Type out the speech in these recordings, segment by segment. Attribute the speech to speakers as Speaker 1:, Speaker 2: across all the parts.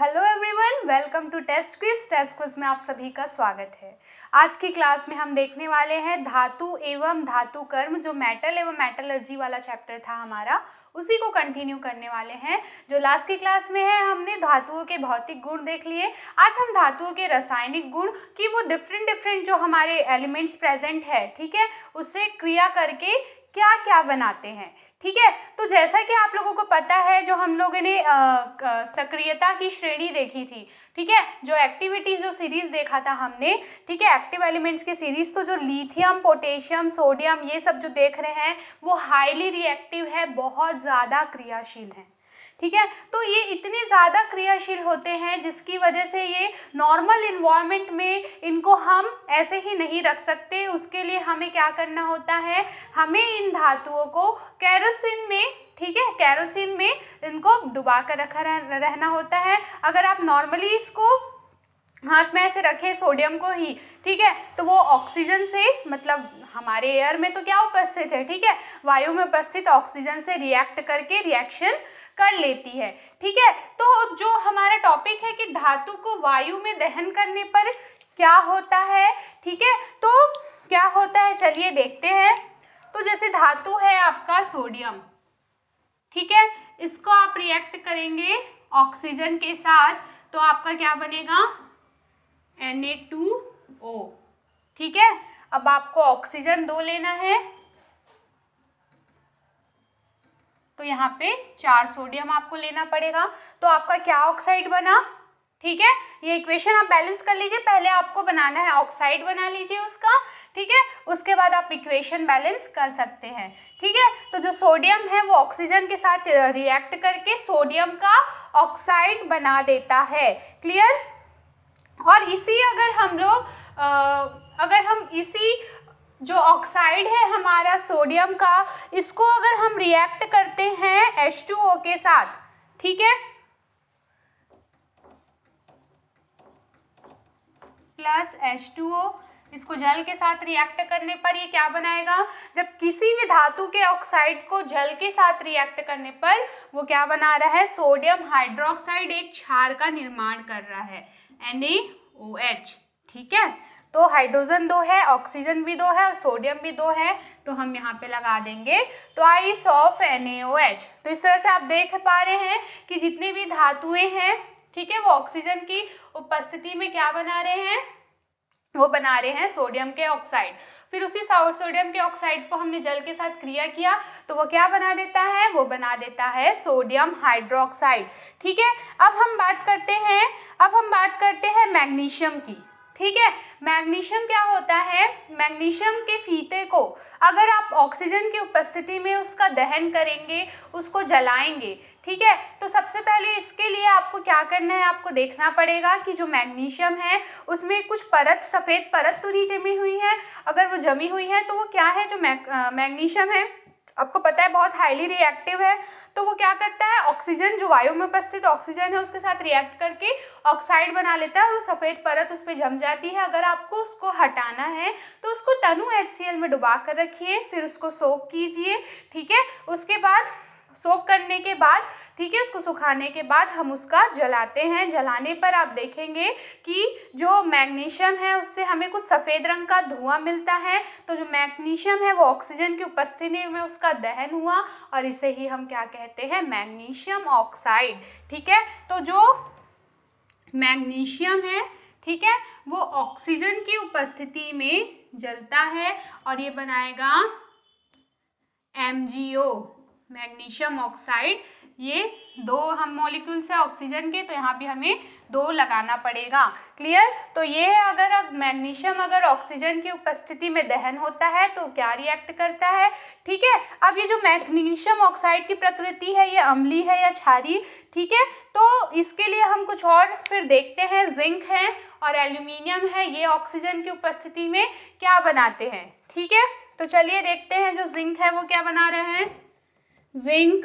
Speaker 1: Hello everyone welcome to test quiz test quiz में आप सभी का स्वागत है। आज की क्लास में हम देखने वाले हैं धातु एवं धातु कर्म, जो मेटल एवं मेटलर्जी वाला चैप्टर था हमारा, उसी को कंटिन्यू करने वाले हैं। जो लास्ट की क्लास में है, हमने धातुओं के भौतिक गुण देख लिए। आज हम धातुओं के रासायनिक गुण, कि वो डिफरेंट डिफरेंट जो हमारे एलिमेंट्स प्रेजेंट है, ठीक है उससे क्रिया करके क्या क्या बनाते हैं, ठीक है? तो जैसा कि आप लोगों को पता है, जो हम लोगों ने सक्रियता की श्रेणी देखी थी, ठीक है? जो एक्टिविटीज़ जो सीरीज़ देखा था हमने, ठीक है? एक्टिव एलिमेंट्स की सीरीज़ तो जो लिथियम पोटेशियम सोडियम ये सब जो देख रहे हैं, वो हाईली रिएक्टिव है, बहुत ज़्यादा क्रियाशील है। ठीक है? तो ये इतने ज़्यादा क्रियाशील होते हैं जिसकी वजह से ये नॉर्मल इन्वायरमेंट में इनको हम ऐसे ही नहीं रख सकते। उसके लिए हमें क्या करना होता है? हमें इन धातुओं को कैरोसिन में, ठीक है? कैरोसिन में इनको डुबा कर रखा रहना होता है। अगर आप नॉर्मली इसको हाथ में ऐसे रखें सोडियम को ही, ठीक है? तो वो ऑक्सीजन से मतलब हमारे एयर में तो क्या उपस्थित है, ठीक है? वायु में उपस्थित ऑक्सीजन से रिएक्ट करके रिएक्शन कर लेती है, ठीक है? तो जो हमारा टॉपिक है कि धातु को वायु में दहन करने पर क्या होता है, ठीक है? तो क्या होता है, चलिए देखते हैं। तो जैसे धातु है आपका सोडियम, ठीक है? इसको आप रिएक्ट करेंगे ऑक्सीजन के साथ तो आपका क्या बनेगा? Na2O ठीक है? अब आपको ऑक्सीजन दो लेना है। तो यहाँ पे चार सोडियम आपको लेना पड़ेगा। तो आपका क्या ऑक्साइड बना? ठीक है? ये इक्वेशन आप बैलेंस कर लीजिए। पहले आपको बनाना है ऑक्साइड बना लीजिए उसका। ठीक है? उसके बाद आप इक्वेशन बैलेंस कर सकते हैं। ठीक है? तो जो सोडियम है, वो ऑक्सीजन के साथ रिएक्ट करके सोडियम का ऑक्साइड बना देता है। क्लियर और इसी अगर हम लोग अगर हम इसी जो ऑक्साइड है हमारा सोडियम का, इसको अगर हम रिएक्ट करते हैं H2O के साथ, ठीक है? प्लस H2O इसको जल के साथ रिएक्ट करने पर ये क्या बनाएगा? जब किसी भी धातु के ऑक्साइड को जल के साथ रिएक्ट करने पर, वो क्या बना रहा है? सोडियम हाइड्रोक्साइड एक क्षार का निर्माण कर रहा है NaOH ठीक है? तो हाइड्रोजन दो है ऑक्सीजन भी दो है और सोडियम भी दो है तो हम यहाँ पे लगा देंगे ट्वाइस ऑफ़ एच तो इस तरह से आप देख पा रहे हैं कि जितने भी धातुएँ हैं, ठीक है, वो ऑक्सीजन की उपस्थिति में क्या बना रहे हैं? वो बना रहे हैं सोडियम के ऑक्साइड फिर उसी सोडियम के ऑक्साइड को हमने जल के साथ क्रिया किया तो वो क्या बना देता है? वो बना देता है सोडियम हाइड्रोक्साइड ठीक है, अब हम बात करते हैं, अब हम बात करते हैं मैग्नीशियम की। ठीक है? मैग्नीशियम क्या होता है? मैग्नीशियम के फीते को अगर आप ऑक्सीजन की उपस्थिति में उसका दहन करेंगे, उसको जलाएँगे, ठीक है? तो सबसे पहले इसके लिए आपको क्या करना है? आपको देखना पड़ेगा कि जो मैग्नीशियम है, उसमें कुछ परत, सफ़ेद परत तो नहीं जमी हुई है। अगर वो जमी हुई है तो वो क्या है? जो मैग्नीशियम है आपको पता है, बहुत हाईली रिएक्टिव है। तो वो क्या करता है ऑक्सीजन जो वायु में उपस्थित ऑक्सीजन है, उसके साथ रिएक्ट करके ऑक्साइड बना लेता है और सफ़ेद परत उस पर जम जाती है। अगर आपको उसको हटाना है तो उसको तनु एच में डुबा कर रखिए, फिर उसको सोख कीजिए, ठीक है? उसके बाद सोख करने के बाद ठीक है, उसको सुखाने के बाद हम उसका जलाते हैं। जलाने पर आप देखेंगे कि जो मैग्नीशियम है, उससे हमें कुछ सफ़ेद रंग का धुआँ मिलता है। तो जो मैग्नीशियम है, वो ऑक्सीजन की उपस्थिति में उसका दहन हुआ और इसे ही हम क्या कहते हैं, मैग्नीशियम ऑक्साइड। ठीक है तो जो मैग्नीशियम है, ठीक है, वो ऑक्सीजन की उपस्थिति में जलता है और ये बनाएगा एम मैग्नीशियम ऑक्साइड। ये दो हम मॉलिक्यूल्स है ऑक्सीजन के तो यहाँ पे हमें दो लगाना पड़ेगा। क्लियर तो ये है अगर अब मैग्नीशियम अगर ऑक्सीजन की उपस्थिति में दहन होता है तो क्या रिएक्ट करता है? ठीक है? अब ये जो मैग्नीशियम ऑक्साइड की प्रकृति है, ये अम्ली है या क्षारी ठीक है? तो इसके लिए हम कुछ और फिर देखते हैं। जिंक है और एल्यूमिनियम है, ये ऑक्सीजन की उपस्थिति में क्या बनाते हैं? ठीक है? तो चलिए देखते हैं जो जिंक है, वो क्या बना रहे हैं? जिंक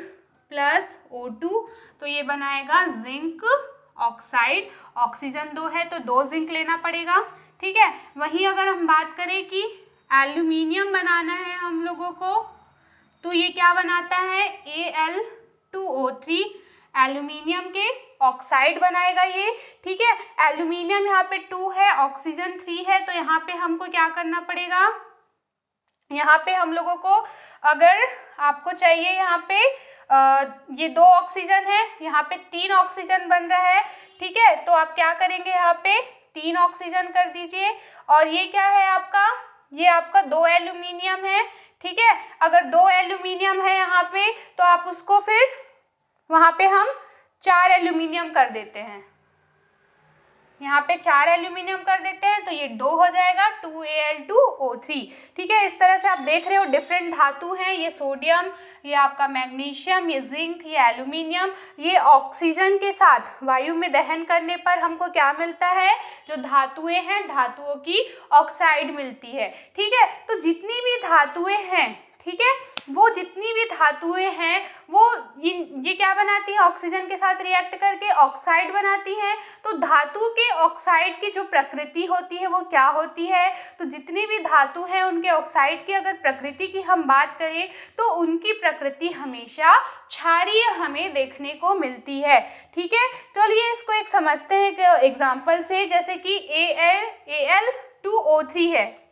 Speaker 1: प्लस ओ टू तो ये बनाएगा जिंक ऑक्साइड। ऑक्सीजन दो है तो दो जिंक लेना पड़ेगा, ठीक है? वहीं अगर हम बात करें कि एल्यूमिनियम बनाना है हम लोगों को तो ये क्या बनाता है? A L two O three, aluminium के ऑक्साइड बनाएगा ये, ठीक है? एल्यूमिनियम यहाँ पे टू है, ऑक्सीजन थ्री है तो यहाँ पे हमको क्या करना पड़ेगा? यहाँ पे हम लोगों को अगर आपको चाहिए यहाँ पे ये दो ऑक्सीजन है, यहाँ पे तीन ऑक्सीजन बन रहा है, ठीक है? तो आप क्या करेंगे यहाँ पे? तीन ऑक्सीजन कर दीजिए। और ये क्या है आपका? ये आपका दो एल्यूमिनियम है, ठीक है? अगर दो एल्यूमिनियम है यहाँ पे तो आप उसको फिर वहाँ पे हम चार एल्यूमिनियम कर देते हैं। यहाँ पे चार एल्यूमिनियम कर देते हैं तो ये दो हो जाएगा, two A L, two O three. ठीक है, इस तरह से आप देख रहे हो डिफरेंट धातु हैं, ये सोडियम ये आपका मैग्नीशियम ये जिंक ये एल्यूमिनियम ये ऑक्सीजन के साथ वायु में दहन करने पर हमको क्या मिलता है? जो धातुएँ हैं, धातुओं की ऑक्साइड मिलती है। ठीक है तो जितनी भी धातुएँ हैं ठीक है? वो जितनी भी धातुएँ हैं, वो ये क्या बनाती हैं? ऑक्सीजन के साथ रिएक्ट करके ऑक्साइड बनाती हैं। तो धातु के ऑक्साइड की जो प्रकृति होती है, वो क्या होती है? तो जितनी भी धातु हैं, उनके ऑक्साइड की अगर प्रकृति की हम बात करें तो उनकी प्रकृति हमेशा क्षारीय हमें देखने को मिलती है। ठीक है? चलिए इसको एक समझते हैं एग्ज़ाम्पल से, जैसे कि A L A L two O three है।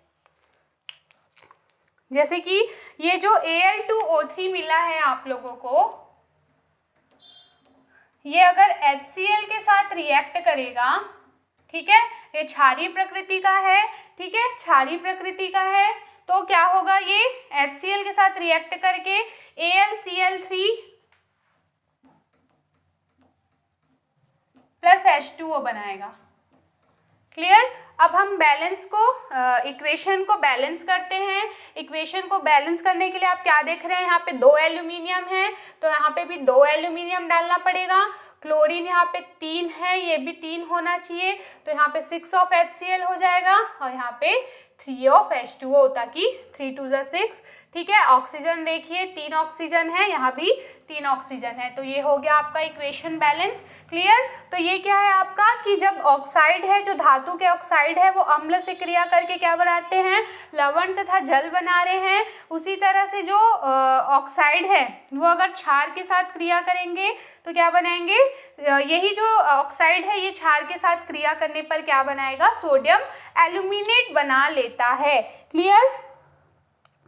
Speaker 1: जैसे कि ये जो Al2O3 मिला है आप लोगों को, ये अगर HCl के साथ रिएक्ट करेगा, ठीक है? ये क्षारीय प्रकृति का है, ठीक है? क्षारीय प्रकृति का है तो क्या होगा ये? HCl के साथ रिएक्ट करके AlCl3 प्लस H2O बनाएगा। क्लियर अब हम बैलेंस को इक्वेशन को बैलेंस करते हैं। इक्वेशन को बैलेंस करने के लिए आप क्या देख रहे हैं? यहाँ पे दो एल्यूमिनियम है तो यहाँ पे भी दो एल्यूमिनियम डालना पड़ेगा। क्लोरीन यहाँ पे तीन है, ये भी तीन होना चाहिए। तो यहाँ पे सिक्स ऑफ़ एच हो जाएगा और यहाँ पे थ्री ऑफ़ एच ताकि थ्री टू ज़ा सिक्स। ठीक है, ऑक्सीजन देखिए, तीन ऑक्सीजन है, यहाँ भी तीन ऑक्सीजन है। तो ये हो गया आपका इक्वेशन बैलेंस, क्लियर? तो ये क्या है आपका कि जब ऑक्साइड है, जो धातु के ऑक्साइड है, वो अम्ल से क्रिया करके क्या बनाते हैं? लवण तथा जल बना रहे हैं। उसी तरह से जो ऑक्साइड है, वो अगर क्षार के साथ क्रिया करेंगे तो क्या बनाएँगे? यही जो ऑक्साइड है, ये क्षार के साथ क्रिया करने पर क्या बनाएगा? सोडियम एल्यूमिनेट बना लेता है। क्लियर?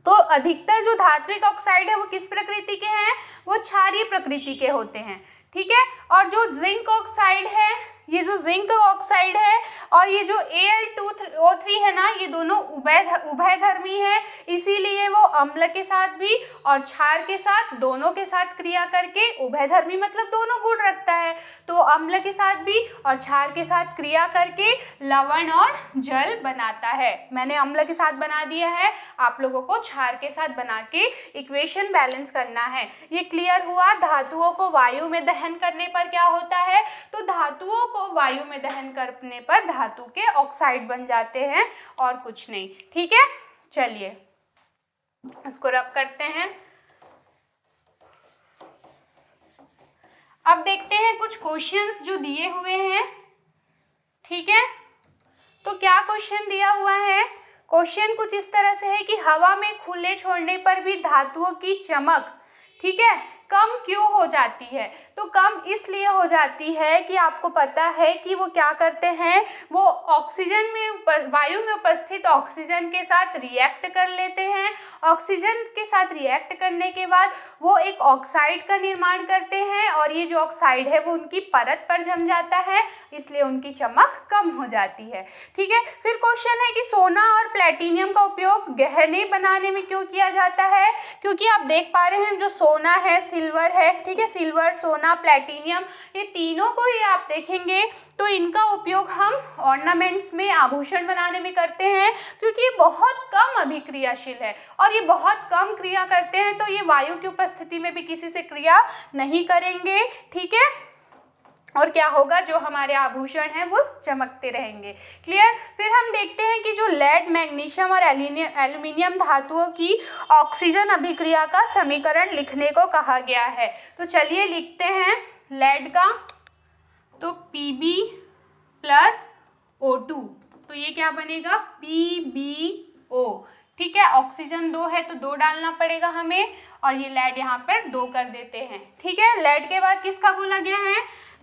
Speaker 1: तो अधिकतर जो धात्विक ऑक्साइड है वो किस प्रकृति के हैं? वो क्षारीय प्रकृति के होते हैं, ठीक है? और जो जिंक ऑक्साइड है ये जो जिंक ऑक्साइड है और ये जो A L two O three है ना, ये दोनों उभय उभय धर्मी है। इसीलिए वो अम्ल के साथ भी और क्षार के साथ, दोनों के साथ क्रिया करके उभय धर्मी मतलब दोनों गुण रखता है। तो अम्ल के साथ भी और क्षार के साथ क्रिया करके लवण और जल बनाता है। मैंने अम्ल के साथ बना दिया है। आप लोगों को क्षार के साथ बना के इक्वेशन बैलेंस करना है। ये क्लियर हुआ? धातुओं को वायु में दहन करने पर क्या होता है? तो धातुओं को वायु में दहन करने पर धातु के ऑक्साइड बन जाते हैं और कुछ नहीं। ठीक है? चलिए, इसको रब करते हैं। अब देखते हैं कुछ क्वेश्चंस जो दिए हुए हैं। ठीक है? तो क्या क्वेश्चन दिया हुआ है? क्वेश्चन कुछ इस तरह से है कि हवा में खुले छोड़ने पर भी धातुओं की चमक, ठीक है, कम क्यों जाती है। तो कम इसलिए हो जाती है कि आपको पता है कि वो क्या करते हैं, वो ऑक्सीजन में वायु में उपस्थित ऑक्सीजन के साथ रिएक्ट कर लेते हैं। ऑक्सीजन के साथ रिएक्ट करने के बाद वो एक ऑक्साइड का निर्माण करते हैं और ये जो ऑक्साइड है वो उनकी परत पर जम जाता है, इसलिए उनकी चमक कम हो जाती है। ठीक है? फिर क्वेश्चन है कि सोना और प्लेटिनियम का उपयोग गहने बनाने में क्यों किया जाता है? क्योंकि आप देख पा रहे हैं जो सोना है सिल्वर है, ठीक है सिल्वर सोना प्लेटिनियम ये तीनों को ही आप देखेंगे तो इनका उपयोग हम ऑर्नामेंट्स में, आभूषण बनाने में करते हैं, क्योंकि ये बहुत कम अभी क्रियाशील है। और ये बहुत कम क्रिया करते हैं तो ये वायु की उपस्थिति में भी किसी से क्रिया नहीं करेंगे, ठीक है? और क्या होगा, जो हमारे आभूषण हैं, वो चमकते रहेंगे। क्लियर फिर हम देखते हैं कि जो लेड मैग्नीशियम और एल्यूमिनियम धातुओं की ऑक्सीजन अभिक्रिया का समीकरण लिखने को कहा गया है। तो चलिए लिखते हैं लेड का। तो P B plus O two तो ये क्या बनेगा? पी बी ओ ठीक है? ऑक्सीजन दो है तो दो डालना पड़ेगा हमें। और ये लेड यहाँ पर दो कर देते हैं। ठीक है? लेड के बाद किसका बोला गया है?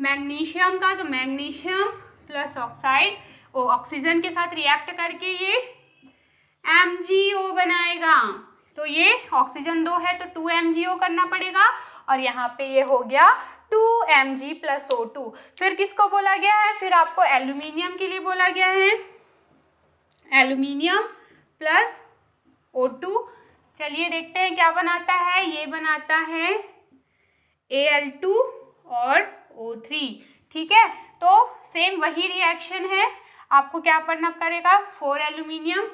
Speaker 1: मैग्नीशियम का तो magnesium plus oxide O oxygen के साथ रिएक्ट करके ये एम बनाएगा। तो ये ऑक्सीजन दो है तो टू एम करना पड़ेगा और यहाँ पे ये हो गया two M G plus O two फिर किसको बोला गया है? फिर आपको एल्यूमिनियम के लिए बोला गया है। एल्यूमिनियम प्लस ओ टू चलिए देखते हैं क्या बनाता है। ये बनाता है ए एल टू और ओ थ्री ठीक है? तो सेम वही रिएक्शन है। आपको क्या पढ़ना करेगा फोर एल्यूमिनियम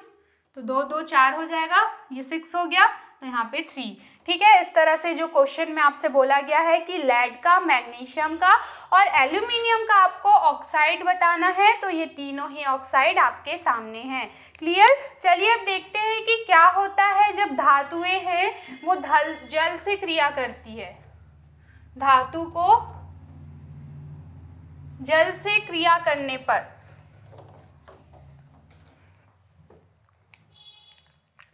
Speaker 1: तो दो दो, चार हो जाएगा। ये सिक्स हो गया तो यहाँ पे थ्री ठीक है? इस तरह से जो क्वेश्चन में आपसे बोला गया है कि लेड का मैग्नीशियम का और एल्यूमिनियम का आपको ऑक्साइड बताना है तो ये तीनों ही ऑक्साइड आपके सामने हैं। क्लियर चलिए अब देखते हैं कि क्या होता है जब धातुएँ हैं, वो धल, जल से क्रिया करती है। धातु को जल से क्रिया करने पर।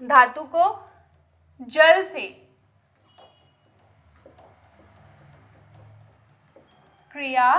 Speaker 1: धातु को जल से क्रिया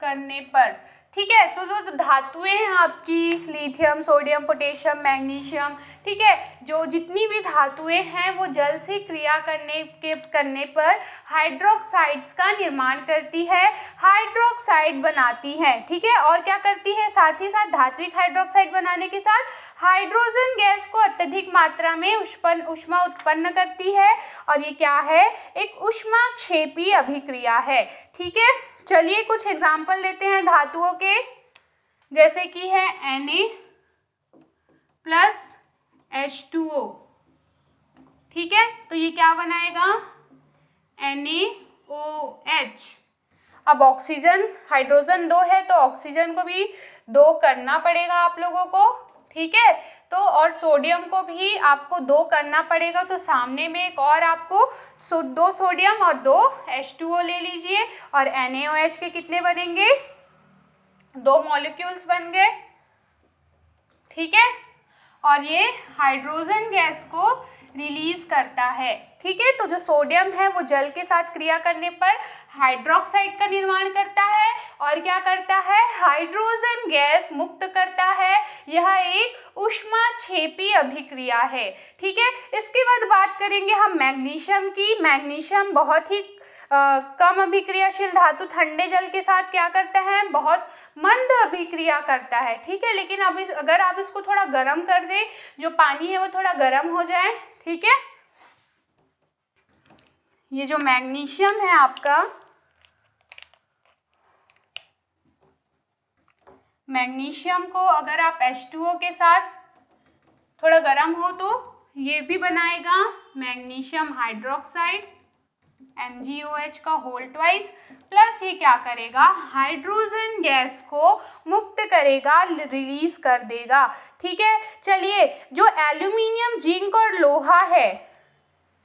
Speaker 1: करने पर। ठीक है? तो जो धातुएँ हैं आपकी लिथियम सोडियम पोटेशियम मैग्नीशियम ठीक है? जो जितनी भी धातुएँ हैं, वो जल से क्रिया करने के, करने पर हाइड्रोक्साइड्स का निर्माण करती है हाइड्रोक्साइड बनाती है, ठीक है? और क्या करती है? साथ ही साथ धात्विक हाइड्रोक्साइड बनाने के साथ हाइड्रोजन गैस को अत्यधिक मात्रा में उष्पन, उष्मा उत्पन्न करती है। और ये क्या है? एक उष्मा क्षेपी अभिक्रिया है, ठीक है? चलिए कुछ एग्ज़ाम्पल लेते हैं धातुओं के। जैसे कि है N A plus H two O ठीक है? तो ये क्या बनाएगा? एन ए ओ एच अब ऑक्सीजन हाइड्रोजन दो है तो ऑक्सीजन को भी दो करना पड़ेगा आप लोगों को। ठीक है? तो और सोडियम को भी आपको दो करना पड़ेगा। तो सामने में एक और आपको सो, दो सोडियम और दो H2O ले लीजिए। और NaOH के कितने बनेंगे? दो मॉलिक्यूल्स बन गए। ठीक है? और ये हाइड्रोजन गैस को रिलीज़ करता है। ठीक है? तो जो सोडियम है वो जल के साथ क्रिया करने पर हाइड्रोक्साइड का निर्माण करता है और क्या करता है? हाइड्रोजन गैस मुक्त करता है। यह एक उष्मा छेपी अभिक्रिया है। ठीक है? इसके बाद बात करेंगे हम मैग्नीशियम की। मैग्नीशियम बहुत ही आ, कम अभिक्रियाशील धातु ठंडे जल के साथ क्या करता है? बहुत मंद अभिक्रिया करता है, ठीक है? लेकिन अब इस, अगर आप इसको थोड़ा गर्म कर दें, जो पानी है वो थोड़ा गर्म हो जाए, ठीक है? ये जो मैग्नीशियम है आपका, मैग्नीशियम को अगर आप H2O के साथ थोड़ा गर्म हो तो ये भी बनाएगा मैग्नीशियम हाइड्रोक्साइड। MgOH का होल ट्वाइस प्लस ये क्या करेगा? हाइड्रोजन गैस को मुक्त करेगा रिलीज़ कर देगा। ठीक है? चलिए, जो एल्यूमिनियम जिंक और लोहा है,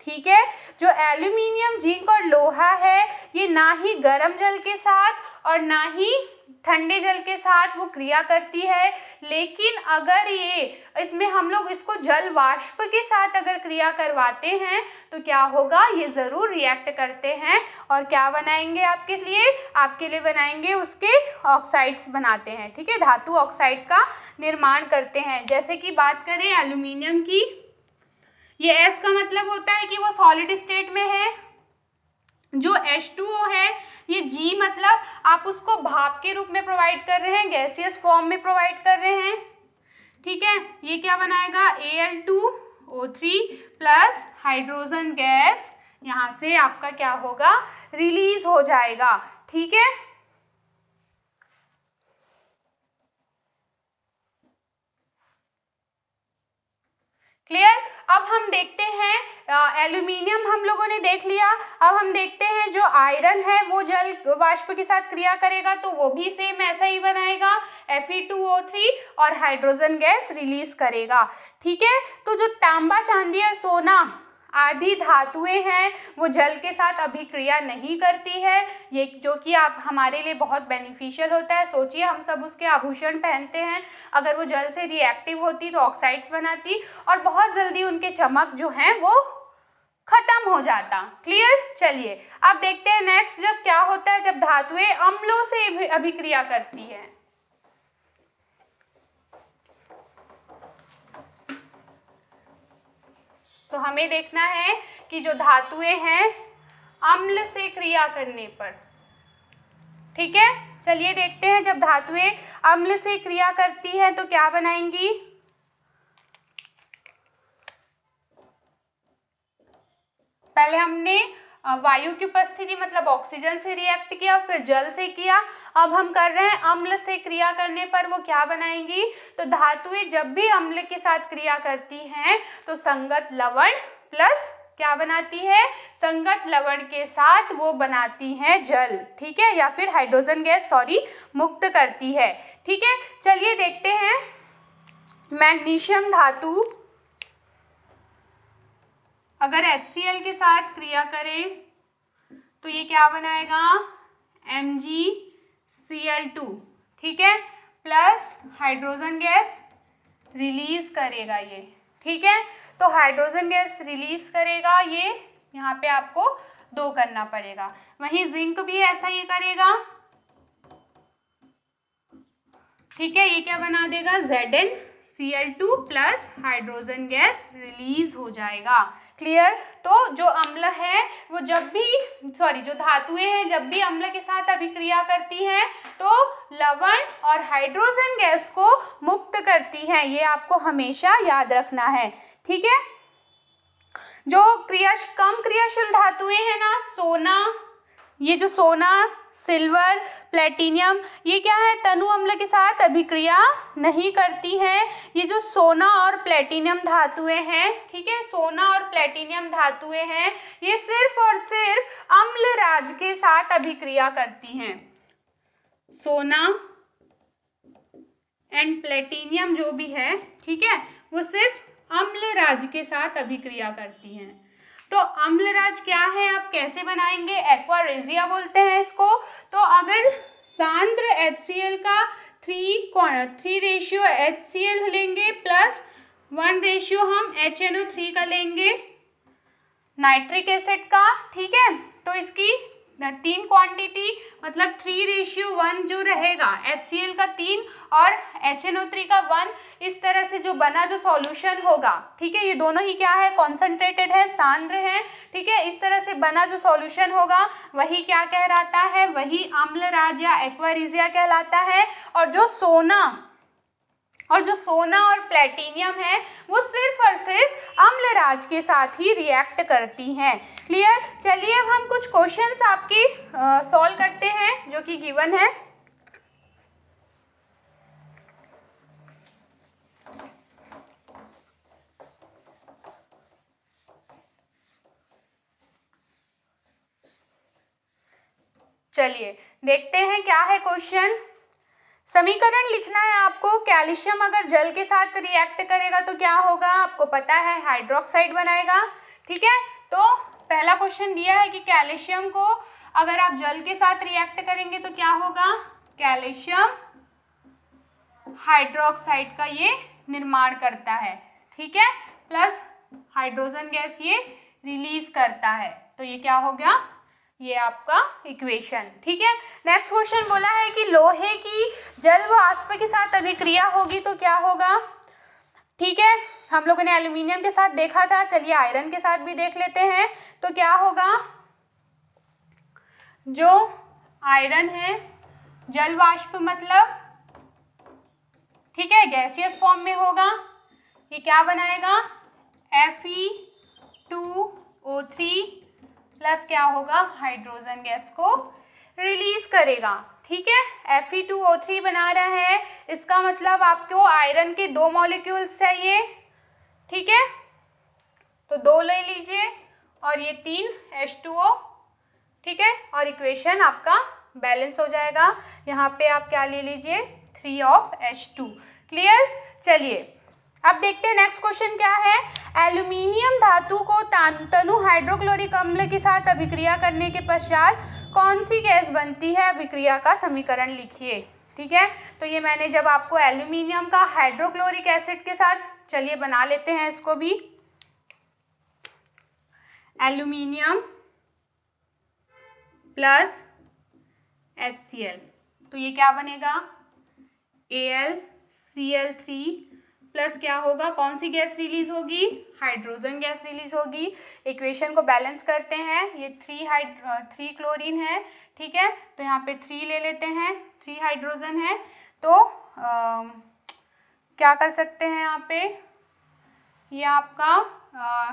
Speaker 1: ठीक है? जो एल्यूमिनियम जिंक और लोहा है, ये ना ही गर्म जल के साथ और ना ही ठंडे जल के साथ वो क्रिया करती है, लेकिन अगर ये, इसमें हम लोग इसको जल वाष्प के साथ अगर क्रिया करवाते हैं तो क्या होगा? ये ज़रूर रिएक्ट करते हैं। और क्या बनाएँगे आपके लिए? आपके लिए बनाएँगे उसके ऑक्साइड्स बनाते हैं, ठीक है? धातु ऑक्साइड का निर्माण करते हैं। जैसे कि बात करें एल्यूमिनियम की, ये एस का मतलब होता है कि वो सॉलिड स्टेट में है, जो H2O है ये जी मतलब आप उसको भाप के रूप में प्रोवाइड कर रहे हैं गैसियस फॉर्म में प्रोवाइड कर रहे हैं। ठीक है? ये क्या बनाएगा? Al2O3 प्लस हाइड्रोजन गैस यहाँ से आपका क्या होगा? रिलीज़ हो जाएगा। ठीक है? क्लियर अब हम देखते हैं एल्यूमिनियम हम लोगों ने देख लिया। अब हम देखते हैं जो आयरन है, वो जल वाष्प के साथ क्रिया करेगा तो वो भी सेम ऐसा ही बनाएगा। Fe2O3 और हाइड्रोजन गैस रिलीज़ करेगा। ठीक है? तो जो तांबा चांदी और सोना आदि धातुएँ हैं, वो जल के साथ अभिक्रिया नहीं करती है। ये जो कि आप, हमारे लिए बहुत बेनिफिशियल होता है। सोचिए, हम सब उसके आभूषण पहनते हैं। अगर वो जल से रिएक्टिव होती तो ऑक्साइड्स बनाती और बहुत जल्दी उनके चमक जो हैं, वो खत्म हो जाता। क्लियर चलिए, अब देखते हैं नेक्स्ट जब क्या होता है, जब धातुएँ अम्लों से अभिक्रिया करती है। तो हमें देखना है कि जो धातुएँ हैं, अम्ल से क्रिया करने पर। ठीक है? चलिए देखते हैं जब धातुएँ अम्ल से क्रिया करती हैं तो क्या बनाएँगी? पहले हमने वायु की उपस्थिति मतलब ऑक्सीजन से रिएक्ट किया, फिर जल से किया। अब हम कर रहे हैं अम्ल से क्रिया करने पर, वो क्या बनाएँगी? तो धातुएँ जब भी अम्ल के साथ क्रिया करती हैं तो संगत लवण प्लस क्या बनाती है? संगत लवण के साथ वो बनाती है जल, ठीक है? या फिर हाइड्रोजन गैस सॉरी मुक्त करती है, ठीक है? चलिए देखते हैं। मैग्नीशियम धातु अगर HCl के साथ क्रिया करें तो ये क्या बनाएगा? MgCl2 ठीक है? प्लस हाइड्रोजन गैस रिलीज़ करेगा ये, ठीक है? तो हाइड्रोजन गैस रिलीज़ करेगा ये, यहाँ पे आपको दो करना पड़ेगा। वहीं जिंक भी ऐसा ही करेगा। ठीक है, ये क्या बना देगा? Zn Cl2 plus hydrogen gas release हो जाएगा। क्लियर तो जो अम्ल है, वो जब भी सॉरी जो धातुएँ हैं, जब भी अम्ल के साथ अभिक्रिया करती हैं तो लवण और हाइड्रोजन गैस को मुक्त करती हैं। ये आपको हमेशा याद रखना है। ठीक है? जो क्रिया, कम क्रियाशील धातुएँ हैं ना, सोना ये जो सोना, सिल्वर, प्लेटिनियम, ये क्या है? तनु अम्ल के साथ अभिक्रिया नहीं करती हैं। ये जो सोना और प्लेटिनियम धातुएँ हैं, ठीक है? सोना और प्लेटिनियम धातुएँ हैं, ये सिर्फ़ और सिर्फ़ अम्ल राज के साथ अभिक्रिया करती हैं। सोना एंड प्लेटिनियम जो भी है, ठीक है? वो सिर्फ़ अम्ल राज के साथ अभिक्रिया करती हैं। तो अम्लराज क्या है? आप कैसे बनाएँगे? एक्वारेजिया बोलते हैं इसको। तो अगर सांद्र एच का थ्री कौन थ्री रेशियो HCL लेंगे प्लस वन रेशियो हम एच का लेंगे। नाइट्रिक एसिड का, ठीक है? तो इसकी तीन क्वांटिटी मतलब थ्री रेशियो वन जो रहेगा एचसीएल का तीन और एच का वन इस तरह से जो बना जो सॉल्यूशन होगा, ठीक है? ये दोनों ही क्या है? कॉन्सेंट्रेटेड है, सांद्र है, ठीक है? इस तरह से बना जो सॉल्यूशन होगा, वही क्या कहलाता है? वही अम्लराज या एक्वारिजिया कहलाता है, और जो सोना और जो सोना और प्लेटिनियम है, वो सिर्फ़ और सिर्फ़ अम्लराज के साथ ही रिएक्ट करती हैं। क्लियर चलिए अब हम कुछ क्वेश्चंस आपके सॉल्व करते हैं, जो कि गिवन है। चलिए, देखते हैं क्या है क्वेश्चन समीकरण लिखना है आपको। कैल्शियम अगर जल के साथ रिएक्ट करेगा तो क्या होगा? आपको पता है हाइड्रोक्साइड बनाएगा। ठीक है? तो पहला क्वेश्चन दिया है कि कैल्शियम को अगर आप जल के साथ रिएक्ट करेंगे तो क्या होगा? कैल्शियम हाइड्रोक्साइड का ये निर्माण करता है। ठीक है? प्लस हाइड्रोजन गैस ये रिलीज़ करता है। तो ये क्या हो गया? ये आपका इक्वेशन ठीक है? नेक्स्ट क्वेश्चन बोला है कि लोहे की जल व आस्प के साथ अभिक्रिया होगी तो क्या होगा? ठीक है, हम लोगों ने एल्यूमिनियम के साथ देखा था, चलिए आयरन के साथ भी देख लेते हैं तो क्या होगा? जो आयरन है जल वाष्प मतलब ठीक है गैसियस फॉर्म में होगा, ये क्या बनाएगा? F E two O three plus क्या होगा? हाइड्रोजन गैस को रिलीज़ करेगा। ठीक है? Fe2O3 बना रहा है। इसका मतलब आपको आयरन के दो मॉलिक्यूल्स चाहिए। ठीक है? तो दो ले लीजिए और ये तीन H2O ठीक है? और इक्वेशन आपका बैलेंस हो जाएगा। यहाँ पे आप क्या ले लीजिए? Three of H two clear चलिए। अब देखते हैं नेक्स्ट क्वेश्चन क्या है? एल्यूमिनियम धातु को तनु हाइड्रोक्लोरिक अम्ल के साथ अभिक्रिया करने के पश्चात कौन सी गैस बनती है? अभिक्रिया का समीकरण लिखिए। ठीक है? तो ये मैंने जब आपको एल्यूमिनियम का हाइड्रोक्लोरिक एसिड के साथ, चलिए बना लेते हैं इसको भी। Aluminium plus H C L तो ये क्या बनेगा? A L C L three plus क्या होगा? कौन सी गैस रिलीज़ होगी? हाइड्रोजन गैस रिलीज़ होगी। इक्वेशन को बैलेंस करते हैं। ये थ्री हाइड थ्री क्लोरीन है ठीक है? तो यहाँ पे थ्री ले लेते हैं। थ्री हाइड्रोजन है। तो आ, क्या कर सकते हैं यहाँ पे? ये आपका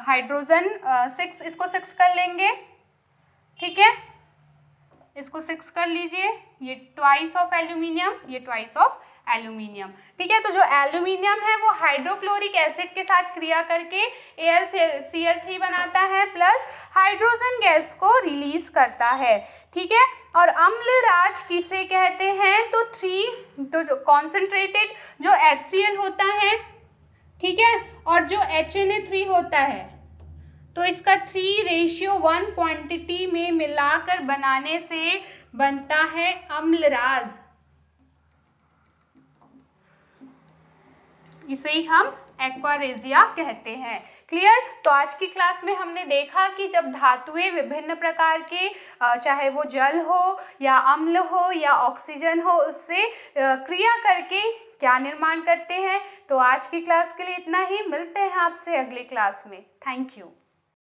Speaker 1: हाइड्रोजन सिक्स इसको सिक्स कर लेंगे। ठीक है? इसको सिक्स कर लीजिए। ये ट्वाइस ऑफ़ एल्यूमिनियम ये ट्वाइस ऑफ़ एल्यूमिनियम। ठीक है तो जो एल्यूमिनियम है वो हाइड्रोक्लोरिक एसिड के साथ क्रिया करके एल सी एल थ्री बनाता है प्लस हाइड्रोजन गैस को रिलीज़ करता है। ठीक है, और अम्ल राज किसे कहते हैं? तो थ्री तो जो कॉन्सेंट्रेटेड जो एच सी एल होता है, ठीक है, और जो एच एन ए थ्री होता है तो इसका थ्री रेशियो वन क्वांटिटी में मिलाकर बनाने से बनता है अम्लराज। इसे ही हम एक्वारेजिया कहते हैं। क्लियर तो आज की क्लास में हमने देखा कि जब धातुएँ विभिन्न प्रकार के चाहे वो जल हो या अम्ल हो या ऑक्सीजन हो, उससे क्रिया करके क्या निर्माण करते हैं? तो आज की क्लास के लिए इतना ही। मिलते हैं आपसे अगली क्लास में। Thank you